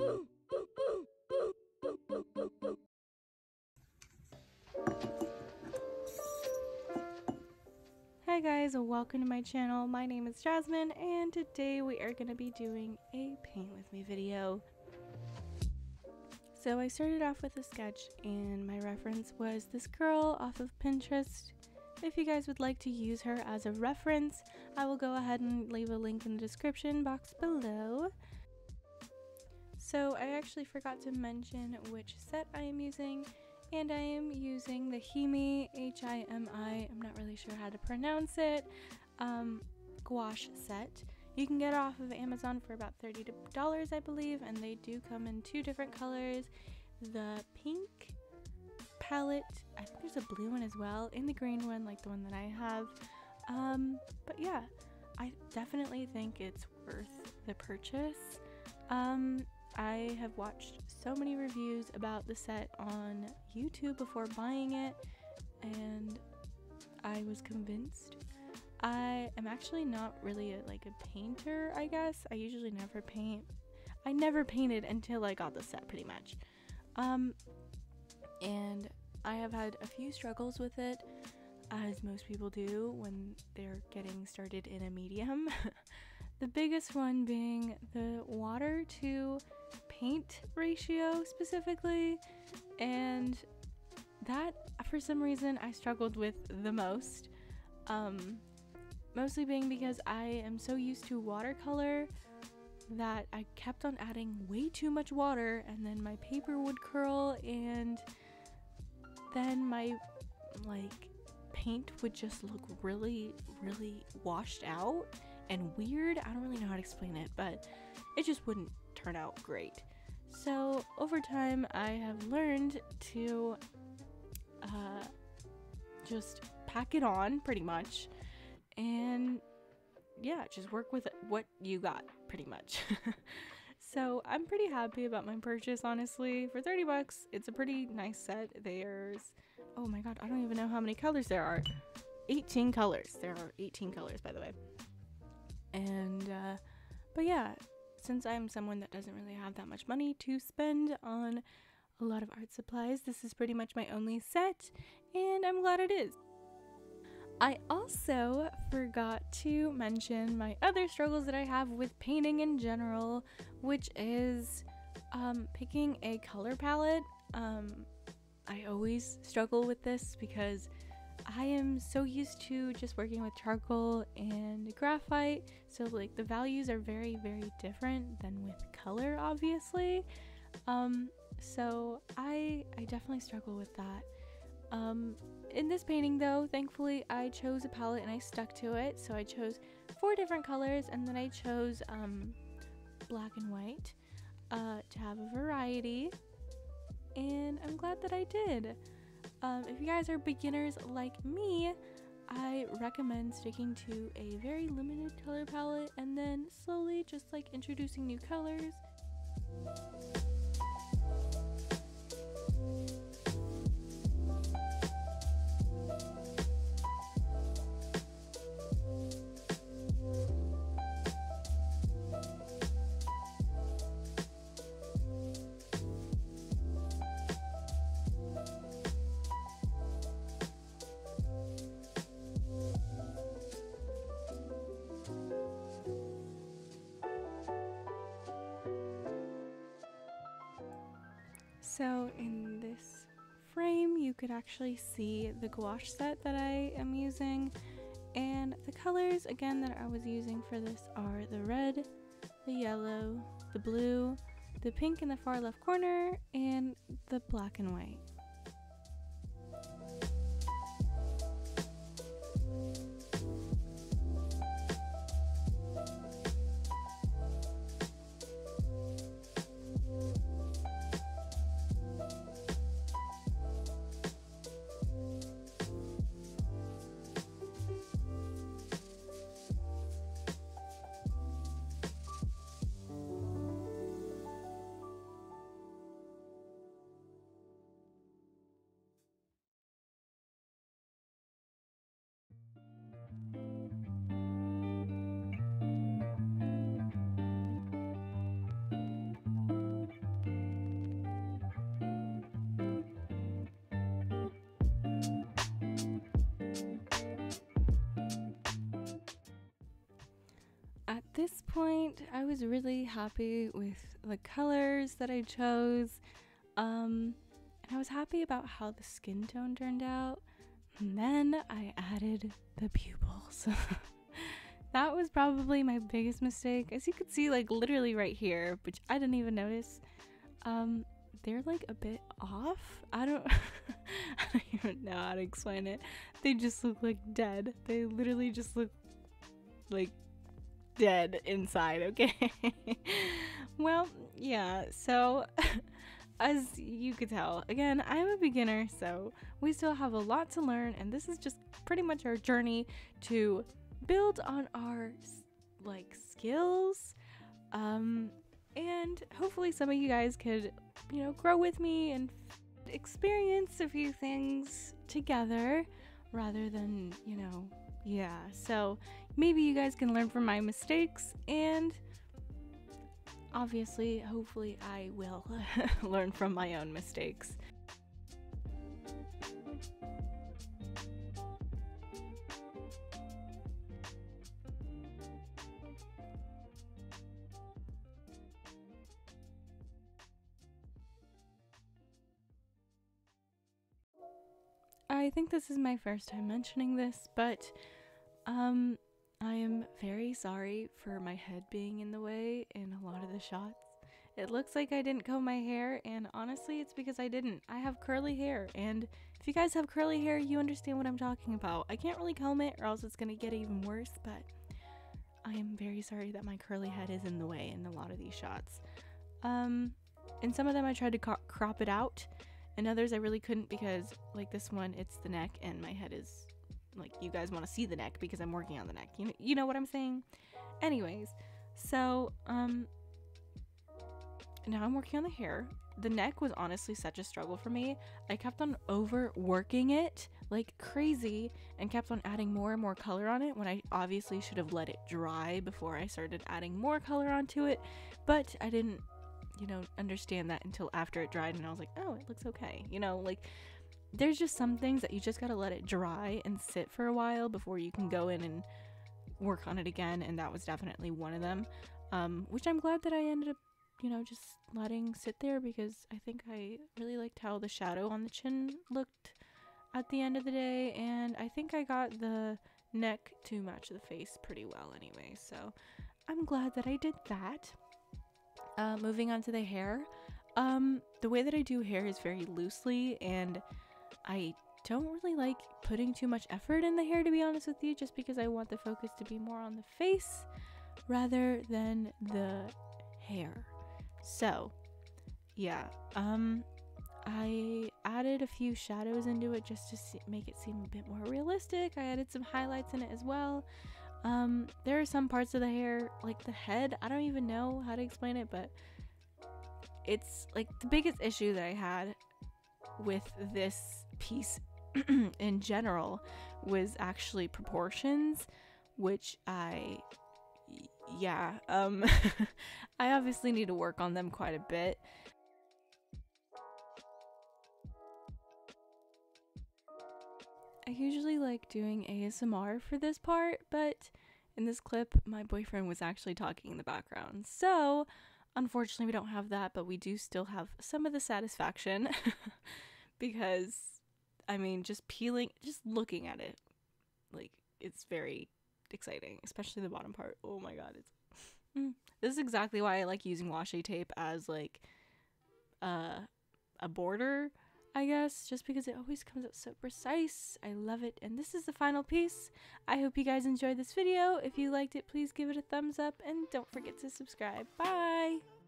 Hi guys, welcome to my channel. My name is Jazmin and today we are going to be doing a paint with me video. So I started off with a sketch and my reference was this girl off of Pinterest. If you guys would like to use her as a reference, I will go ahead and leave a link in the description box below. So I actually forgot to mention which set I am using and I am using the Himi, H-I-M-I, I'm not really sure how to pronounce it, um, gouache set. You can get off of Amazon for about $30 I believe and they do come in two different colors. The pink palette, I think there's a blue one as well, and the green one like the one that I have. Um, but yeah, I definitely think it's worth the purchase. Um, I have watched so many reviews about the set on YouTube before buying it, and I was convinced. I am actually not really a, like a painter, I guess. I usually never paint. I never painted until I got the set, pretty much. Um, and I have had a few struggles with it, as most people do when they're getting started in a medium. the biggest one being the water to paint ratio specifically, and that for some reason I struggled with the most. Um, mostly being because I am so used to watercolor that I kept on adding way too much water and then my paper would curl and then my like paint would just look really really washed out and weird. I don't really know how to explain it, but it just wouldn't turn out great. So over time, I have learned to uh, just pack it on pretty much and yeah, just work with what you got pretty much. so I'm pretty happy about my purchase, honestly. For 30 bucks, it's a pretty nice set. There's, oh my god, I don't even know how many colors there are. 18 colors. There are 18 colors, by the way. And, uh, but yeah, since I'm someone that doesn't really have that much money to spend on a lot of art supplies, this is pretty much my only set, and I'm glad it is. I also forgot to mention my other struggles that I have with painting in general, which is um, picking a color palette. Um, I always struggle with this because I am so used to just working with charcoal and graphite, so like the values are very, very different than with color, obviously. Um, so I I definitely struggle with that. Um, in this painting though, thankfully I chose a palette and I stuck to it. So I chose four different colors and then I chose um, black and white uh, to have a variety. And I'm glad that I did. Um, if you guys are beginners like me, I recommend sticking to a very limited color palette and then slowly just like introducing new colors. So in this frame, you could actually see the gouache set that I am using. And the colors, again, that I was using for this are the red, the yellow, the blue, the pink in the far left corner, and the black and white. This point, I was really happy with the colors that I chose. Um, and I was happy about how the skin tone turned out. And then I added the pupils. that was probably my biggest mistake. As you can see, like literally right here, which I didn't even notice. Um, they're like a bit off. I don't I don't even know how to explain it. They just look like dead. They literally just look like dead inside, okay? well, yeah, so as you could tell, again, I'm a beginner, so we still have a lot to learn, and this is just pretty much our journey to build on our like skills um and hopefully some of you guys could you know grow with me and experience a few things together rather than you know yeah so maybe you guys can learn from my mistakes and obviously hopefully i will learn from my own mistakes. I think this is my first time mentioning this, but um I am very sorry for my head being in the way in a lot of the shots. It looks like I didn't comb my hair, and honestly, it's because I didn't. I have curly hair, and if you guys have curly hair, you understand what I'm talking about. I can't really comb it, or else it's gonna get even worse, but I am very sorry that my curly head is in the way in a lot of these shots. Um, in some of them, I tried to crop it out, and others I really couldn't because like this one it's the neck and my head is like you guys want to see the neck because I'm working on the neck. You know, you know what I'm saying? Anyways, so um now I'm working on the hair. The neck was honestly such a struggle for me. I kept on overworking it like crazy and kept on adding more and more color on it when I obviously should have let it dry before I started adding more color onto it, but I didn't you know, understand that until after it dried and I was like, oh, it looks okay. You know, like there's just some things that you just gotta let it dry and sit for a while before you can go in and work on it again. And that was definitely one of them, um, which I'm glad that I ended up, you know, just letting sit there because I think I really liked how the shadow on the chin looked at the end of the day. And I think I got the neck to match the face pretty well anyway. So I'm glad that I did that. Uh, moving on to the hair. Um, the way that I do hair is very loosely, and I don't really like putting too much effort in the hair, to be honest with you, just because I want the focus to be more on the face rather than the hair. So, yeah, um, I added a few shadows into it just to see, make it seem a bit more realistic. I added some highlights in it as well. Um, there are some parts of the hair, like the head, I don't even know how to explain it, but it's like the biggest issue that I had with this piece in general was actually proportions, which I yeah, um I obviously need to work on them quite a bit. I usually like doing ASMR for this part, but in this clip, my boyfriend was actually talking in the background. So, unfortunately, we don't have that, but we do still have some of the satisfaction because, I mean, just peeling, just looking at it, like, it's very exciting, especially the bottom part. Oh my god, it's. Mm. This is exactly why I like using washi tape as, like, uh, a border I guess, just because it always comes out so precise. I love it. And this is the final piece. I hope you guys enjoyed this video. If you liked it, please give it a thumbs up and don't forget to subscribe. Bye!